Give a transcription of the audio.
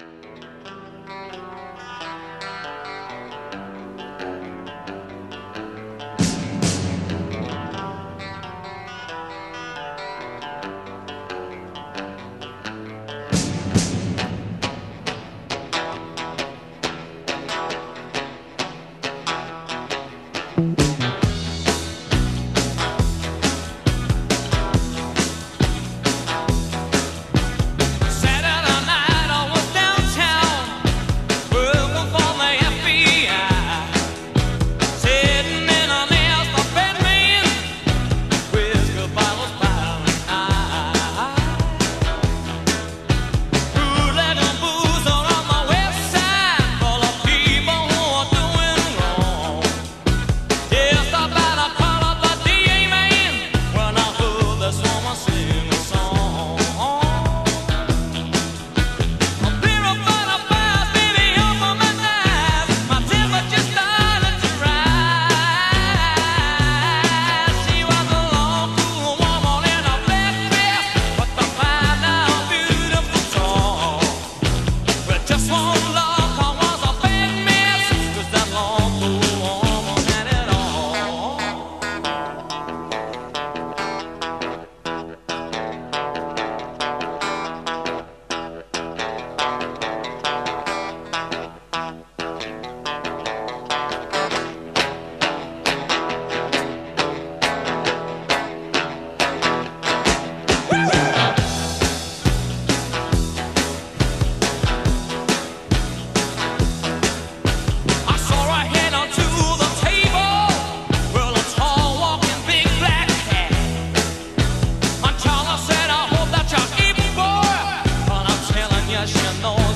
she knows where